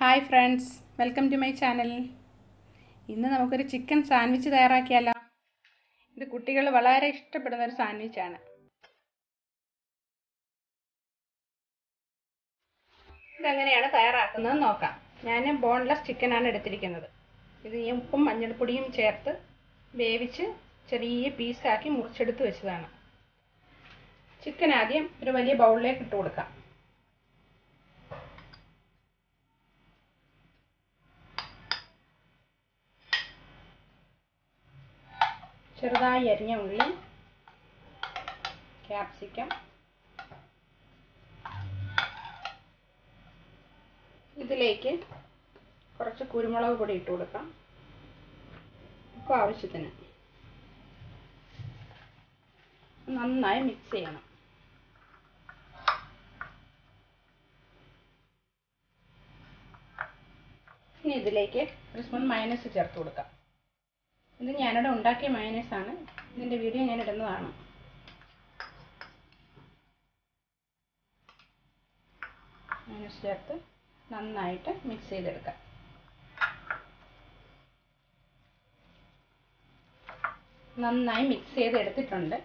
Hi friends welcome to my channel. ഇന്ന് നമുക്കൊരു chicken sandwich തയ്യാറാക്കിയാലോ? ഇത് കുട്ടികൾ വളരെ ഇഷ്ടപ്പെടുന്ന ഒരു സാൻഡ്വിച്ചാണ് ഇതെങ്ങനെയാണ് തയ്യാറാക്കുന്നത് നോക്കാം. ഞാൻ ബോൺലെസ് ചിക്കനാണ് എടുത്തിരിക്കുന്നത്. ഇത് ഈ ഉപ്പും മഞ്ഞൾപ്പൊടിയും ചേർത്ത് വേവിച്ച് ചെറിയ പീസാക്കി മുറിച്ചെടുത്ത് വെച്ചതാണ്. ചിക്കൻ ആദ്യം ഒരു വലിയ ബൗളിലേക്ക് ഇട്ട് കൊടുക്കാം. ചെറുതായി അരിഞ്ഞ ഉള്ളി ക്യാപ്സിക്കം ഇതിലേക്ക് കുറച്ച് കുരുമുളക് പൊടി ഇട്ട് കൊടുക്കാം. ഉപ്പ് ആവശ്യത്തിന്. നന്നായി മിക്സ് ചെയ്യണം. ഇനി ഇതിലേക്ക് ഒരു സ്പൂൺ മൈനസ് ചേർത്ത് കൊടുക്കാം. ഇത് ഞാനിവിടെ ഉണ്ടാക്കിയ മയനൈസ് ആണ്. ഇതിന്റെ വീഡിയോ ഞാൻ ഇടുന്നതാണ് മയനൈസ് ചേർത്ത് നന്നായിട്ട് മിക്സ് ചെയ്തെടുക്കാം. നന്നായി മിക്സ് ചെയ്തെടുത്തിട്ടുണ്ട്.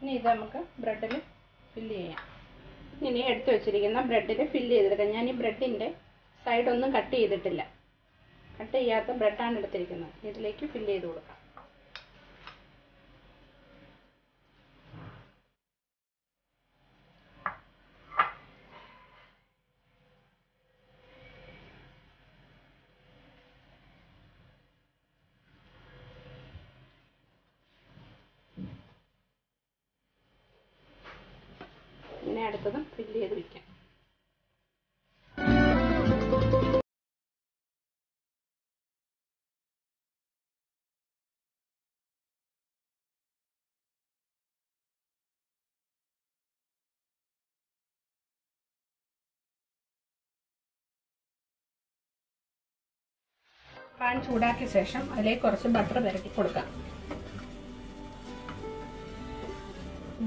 ഇനി ഇത് നമുക്ക് ബ്രെഡിൽ ഫില്ല് ചെയ്യാം. ഇനി എടുത്തു വെച്ചിരിക്കുന്ന ബ്രെഡിൽ ഫില്ല് ചെയ്തെടുക്കാം. ഞാൻ ഈ ബ്രെഡിന്റെ സൈഡൊന്നും കട്ട് ചെയ്തിട്ടില്ല. കട്ട് ചെയ്യാത്ത ബ്രെഡാണ് എടുത്തിരിക്കുന്നത്. ഇതിലേക്ക് ഫില്ല് ചെയ്ത് കൊടുക്കാം. അടുത്തതും ഫില്ല് ചെയ്ത് വയ്ക്കാം പാൻ ചൂടാക്കിയ ശേഷം അതിലേക്ക് കുറച്ച് ബട്ടർ പുരട്ടി കൊടുക്കാം.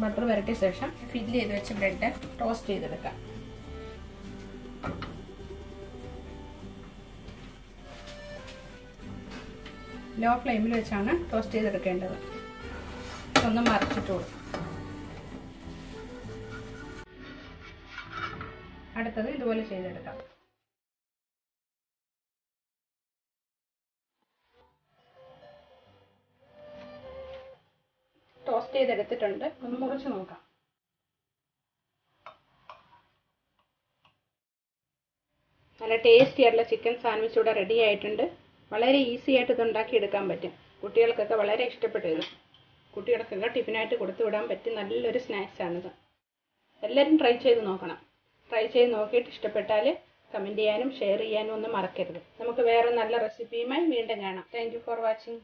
ബട്ടർ പുരട്ടിയ ശേഷം ഫില്ല് ചെയ്ത് വെച്ച ബ്രെഡ് ടോസ്റ്റ് ചെയ്തെടുക്കാം. ലോ ഫ്ലെയിമിൽ വെച്ചാണ് ടോസ്റ്റ് ചെയ്തെടുക്കേണ്ടത്. ഒന്ന് മറിച്ചിട്ട് അടുത്തത് ഇതുപോലെ ചെയ്തെടുക്കാം. ചെയ്തെടുത്തിട്ടുണ്ട്. ഒന്ന് മുറിച്ച് നോക്കാം. നല്ല ടേസ്റ്റി ആയിട്ടുള്ള ചിക്കൻ സാൻഡ്വിച്ച് ഇവിടെ റെഡി ആയിട്ടുണ്ട്. വളരെ ഈസി ആയിട്ട് ഇത് ഉണ്ടാക്കി എടുക്കാൻ പറ്റും. കുട്ടികൾക്കൊക്കെ വളരെ ഇഷ്ടപ്പെട്ടു ഇത്. കുട്ടികൾക്കൊക്കെ ടിഫിനായിട്ട് കൊടുത്തു വിടാൻ പറ്റിയ നല്ലൊരു സ്നാക്സ് ആണിത്. എല്ലാവരും ട്രൈ ചെയ്ത് നോക്കണം. ട്രൈ ചെയ്ത് നോക്കിയിട്ട് ഇഷ്ടപ്പെട്ടാൽ കമന്റ് ചെയ്യാനും ഷെയർ ചെയ്യാനും ഒന്നും മറക്കരുത്. നമുക്ക് വേറെ നല്ല റെസിപ്പിയുമായി വീണ്ടും കാണാം. Thank for watching